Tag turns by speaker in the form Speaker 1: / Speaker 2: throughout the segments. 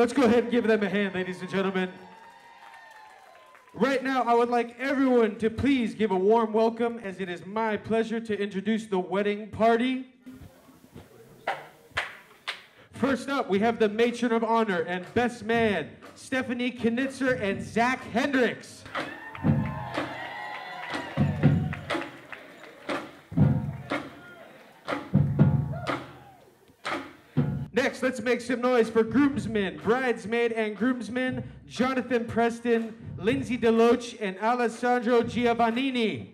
Speaker 1: Let's go ahead and give them a hand, ladies and gentlemen. Right now, I would like everyone to please give a warm welcome as it is my pleasure to introduce the wedding party. First up, we have the matron of honor and best man, Stephanie Knitzer and Zach Hendricks. Let's make some noise for groomsmen, bridesmaid, and groomsmen Jonathan Preston, Lindsay Deloach, and Alessandro Giovannini.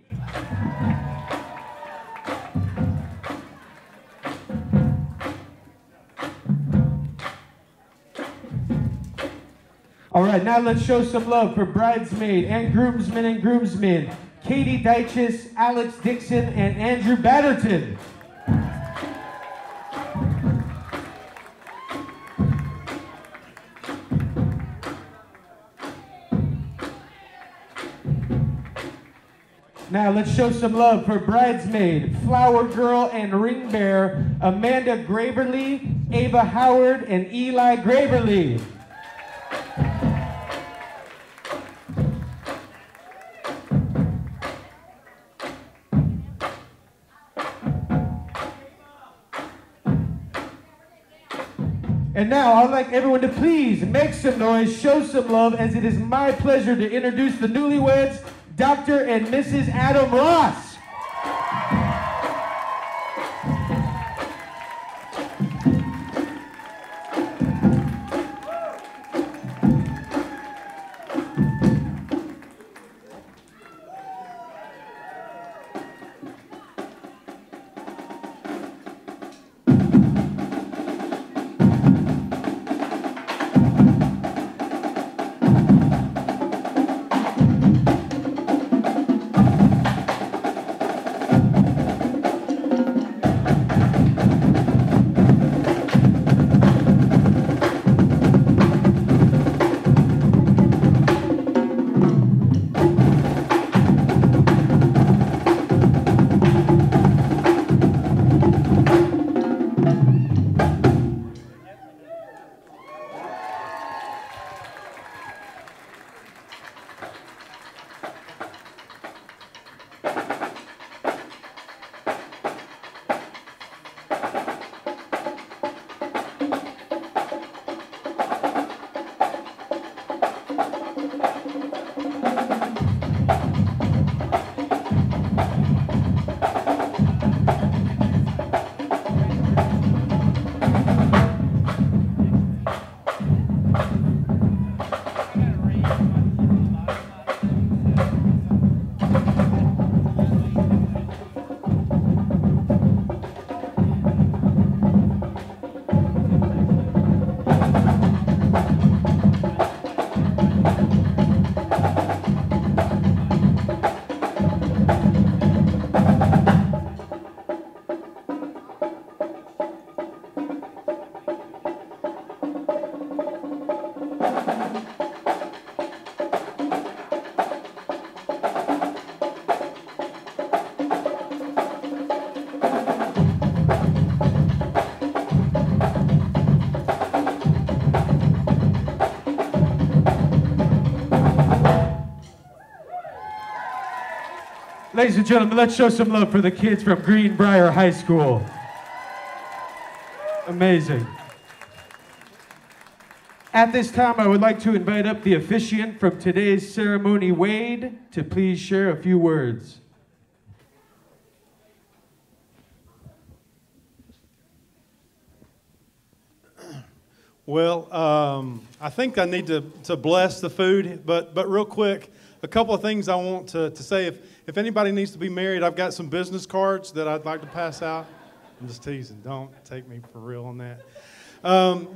Speaker 1: All right, now let's show some love for bridesmaid and groomsmen and groomsmen Katie Dyches, Alex Dixon, and Andrew Batterton. Now let's show some love for bridesmaid, flower girl, and ring bearer Amanda Graverly, Ava Howard, and Eli Graverly. And now I'd like everyone to please make some noise, show some love, as it is my pleasure to introduce the newlyweds, Dr. and Mrs. Adam Ross. Ladies and gentlemen, let's show some love for the kids from Greenbrier High School. Amazing. At this time, I would like to invite up the officiant from today's ceremony, Wade, to please share a few words.
Speaker 2: Well, um, I think I need to, to bless the food, but, but real quick, a couple of things I want to, to say. If, if anybody needs to be married, I've got some business cards that I'd like to pass out. I'm just teasing. Don't take me for real on that. Um,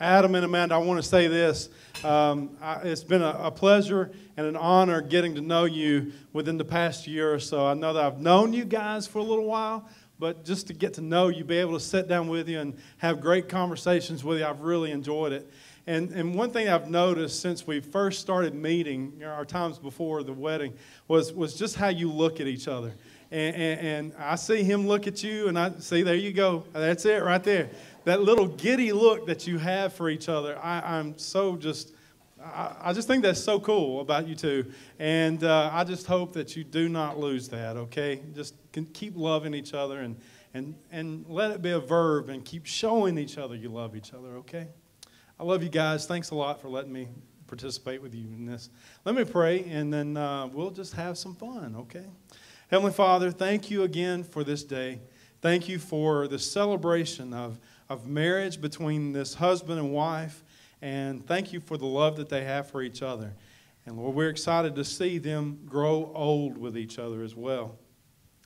Speaker 2: Adam and Amanda, I want to say this. Um, I, it's been a, a, pleasure and an honor getting to know you within the past year or so. I know that I've known you guys for a little while, but just to get to know you, be able to sit down with you and have great conversations with you, I've really enjoyed it. And, and one thing I've noticed since we first started meeting, you know, our times before the wedding, was, was just how you look at each other. And, and, and I see him look at you, and I see, there you go. That's it right there. That little giddy look that you have for each other. I, I'm so just. I, I just think that's so cool about you two. And uh, I just hope that you do not lose that, okay? Just keep loving each other and, and, and let it be a verb and keep showing each other you love each other, okay? I love you guys. Thanks a lot for letting me participate with you in this. Let me pray, and then uh, we'll just have some fun, okay? Heavenly Father, thank you again for this day. Thank you for the celebration of, of marriage between this husband and wife, and thank you for the love that they have for each other. And Lord, we're excited to see them grow old with each other as well.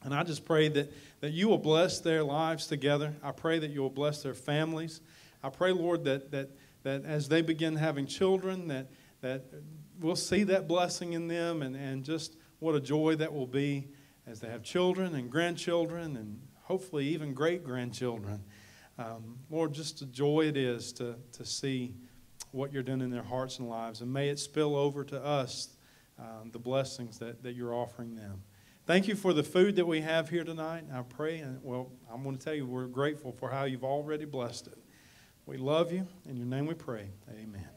Speaker 2: And I just pray that, that you will bless their lives together. I pray that you will bless their families. I pray, Lord, that, that, that as they begin having children, that, that we'll see that blessing in them and, and just what a joy that will be as they have children and grandchildren and hopefully even great grandchildren. Um, Lord, just a joy it is to, to see what you're doing in their hearts and lives. And may it spill over to us um, the blessings that, that you're offering them. Thank you for the food that we have here tonight. I pray, and well, I'm going to tell you, we're grateful for how you've already blessed it. We love you. In your name we pray. Amen.